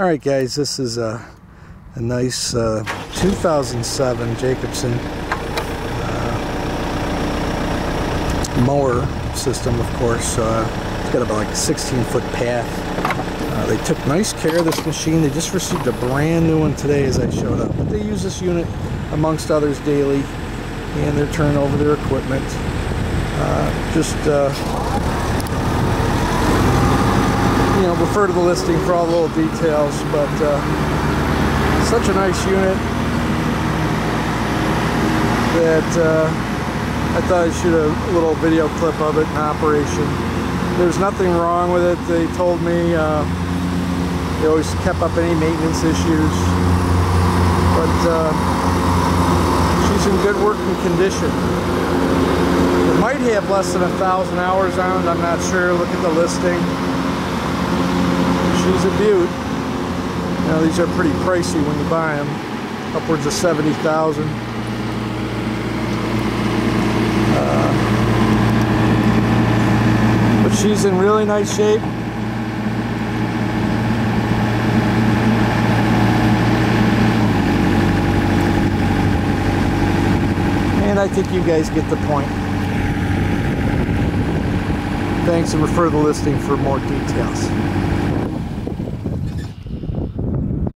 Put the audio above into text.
All right, guys, this is a, a nice uh, 2007 Jacobsen uh, mower system, of course. Uh, it's got about like a 16 foot path. Uh, they took nice care of this machine. They just received a brand new one today as I showed up. But they use this unit amongst others daily and they're turning over their equipment. Uh, just uh, you know, refer to the listing for all the little details, but uh, such a nice unit that uh, I thought I'd shoot a little video clip of it in operation. There's nothing wrong with it. They told me uh, they always kept up any maintenance issues, but uh, she's in good working condition. It might have less than a thousand hours on it, I'm not sure. Look at the listing she's a beaut. Now these are pretty pricey when you buy them, upwards of 70,000. Uh, but she's in really nice shape. And I think you guys get the point. Thanks and refer the listing for more details.